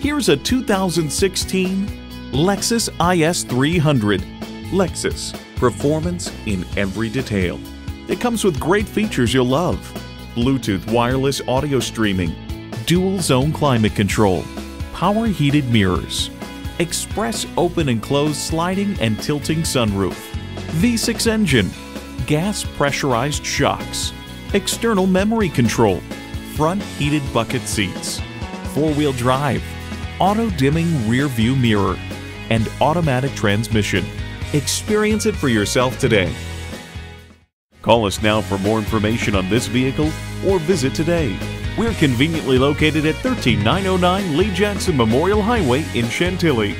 Here's a 2016 Lexus IS 300. Lexus, performance in every detail. It comes with great features you'll love. Bluetooth wireless audio streaming, dual zone climate control, power heated mirrors, express open and close sliding and tilting sunroof, V6 engine, gas pressurized shocks, external memory control, front heated bucket seats, four wheel drive, auto dimming rear view mirror, and automatic transmission. Experience it for yourself today. Call us now for more information on this vehicle or visit today. We're conveniently located at 13909 Lee Jackson Memorial Highway in Chantilly.